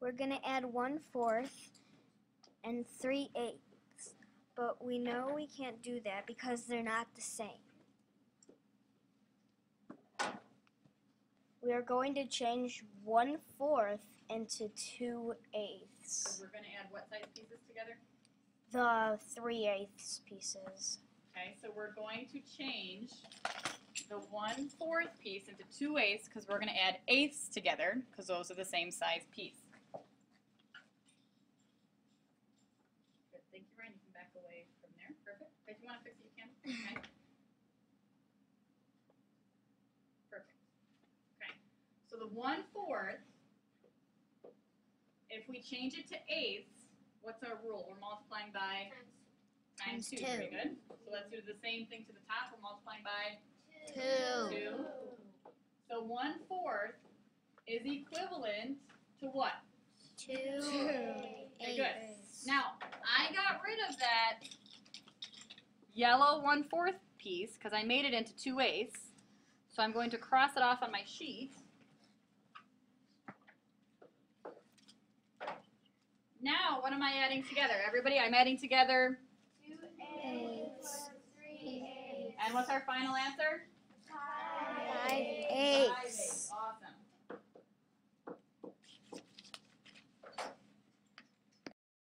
we're gonna add one fourth and three eighths. But we know we can't do that because they're not the same. We are going to change one fourth into two So eighths. we're gonna add what size pieces together? The three eighths pieces. Okay, so we're going to change the one fourth piece into two eighths because we're gonna add eighths together because those are the same size piece. Thank you, Ryan. You can back away from there. Perfect. If you want to fix it, you can. Okay. Perfect. Okay. So the one fourth, if we change it to eighths, what's our rule? We're multiplying by times Times two. Very two. good. So let's do the same thing to the top. We're multiplying by Two. two. So one fourth is equivalent to what? Two. Very good. Now, that yellow one fourth piece because I made it into two eighths. So I'm going to cross it off on my sheet. Now, what am I adding together? Everybody, I'm adding together. Two Eighths. And what's our final answer?